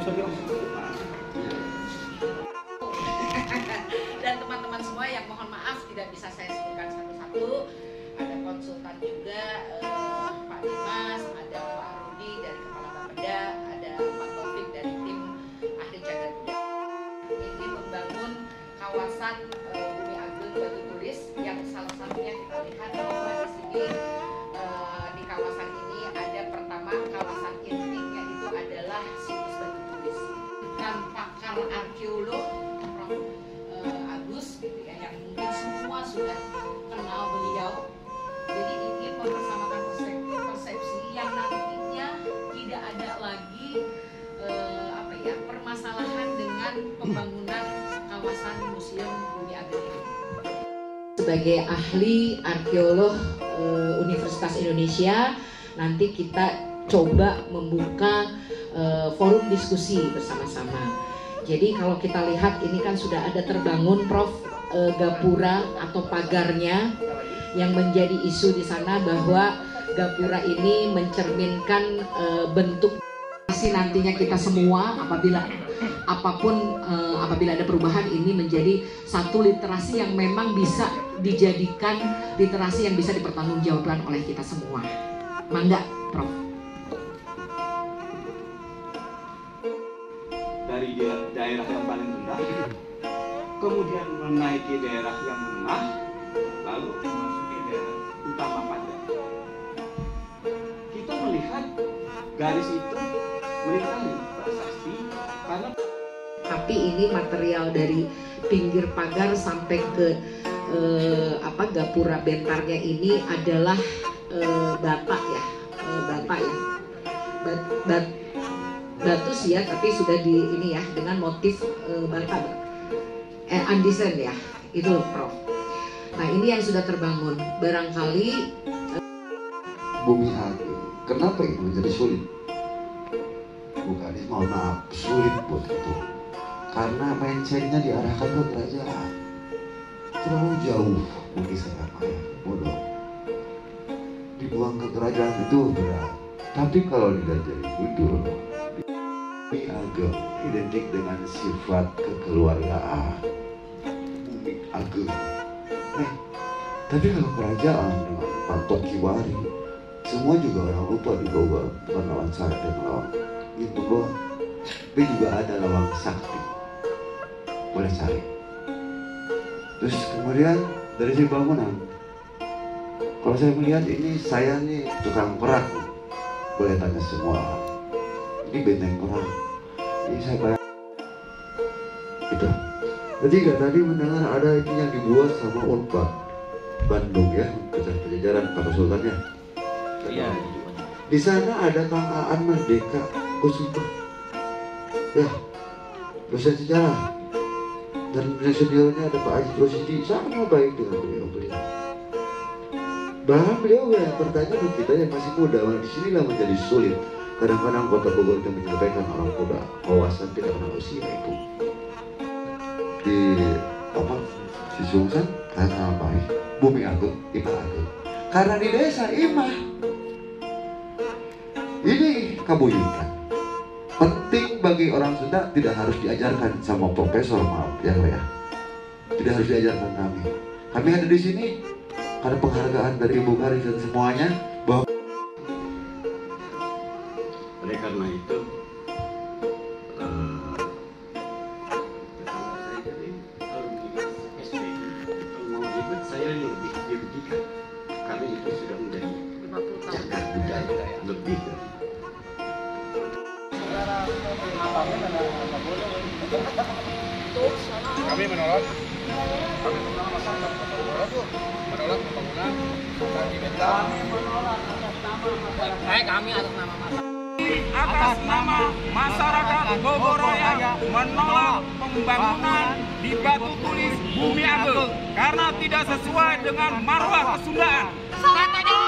Bonne. Kawasan museum Bumi. Sebagai ahli arkeolog eh, Universitas Indonesia, nanti kita coba membuka eh, forum diskusi bersama-sama. Jadi kalau kita lihat ini kan sudah ada terbangun Prof eh, gapura atau pagarnya yang menjadi isu di sana bahwa gapura ini mencerminkan bentuk visi nantinya kita semua apabila apa pun eh, apabila ada perubahan ini menjadi satu literasi yang memang bisa dijadikan literasi yang bisa dipertanggungjawabkan oleh kita semua. Mangga, Prof. dari daerah yang paling rendah kemudian menaiki daerah yang menengah lalu memasuki daerah utama pajak kita melihat garis itu melintang prasasti karena Tapi ini material dari pinggir pagar sampai ke eh, apa gapura bentarnya ini adalah eh, ya, eh, ya, Bat- bat- batu ya, tapi sudah di ini ya dengan motif eh, bata, eh, undesign ya, itu loh, Prof. Nah ini yang sudah terbangun, barangkali bumi agung. Kenapa itu menjadi sulit? Mohon maaf, sulit buat itu. Karena mindsetnya diarahkan ke kerajaan. Terlalu jauh bagi saya Maya, bodoh. Dibuang ke kerajaan itu berat. Tapi kalau dilihat dari judul, bumi agung identik dengan sifat kekeluargaan. Bumi agung. Eh, tapi kalau kerajaan dengan Pak Tokiwari, semua juga orang lupa di bawah bukan lawan syarat dan lawan itu doang tapi juga ada lawan sakti. Boleh cari. Terus kemudian dari segi bangunan. Kalau saya melihat ini saya nih tukang perang. Boleh tanya semua. Ini benteng perang. Ini saya bayar. Itu. Ketiga tadi mendengar ada ini yang dibuat sama Unpad Bandung ya. Pusat Penjajaran Pak Sultannya Iya. di sana ada Kang Aan Merdeka Kusuma. Ya, dosen sejarah. Dan seniornya ada Pak Haji Rosidi, sama baik dengan beliau-beliau. Bahkan beliau yang bertanya ke kita yang masih muda, "Wah, di sinilah menjadi sulit. Kadang-kadang kota Bogor itu menyampaikan orang muda, wawasan tidak kenal usia itu. Di apa? Si Sungsan, karena apa? Bumi Agung, Imah Agung. Karena di desa Imah, ini kabuyutan. Bagi orang Sunda tidak harus diajarkan sama profesor maaf ya ya. Tidak harus diajarkan kami. Kami ada di sini karena penghargaan dari Ibu Karis dan semuanya bahwa oleh karena itu eh, saya lebih dirugikan karena itu sudah menjadi cagar budaya lebih Kami menolak. Kami menolak pembangunan dan diminta Baik kami atas nama masyarakat. atas nama masyarakat Bogor Raya menolak pembangunan di Batu Tulis Bumi Agung karena tidak sesuai dengan marwah kesundaan. Katanya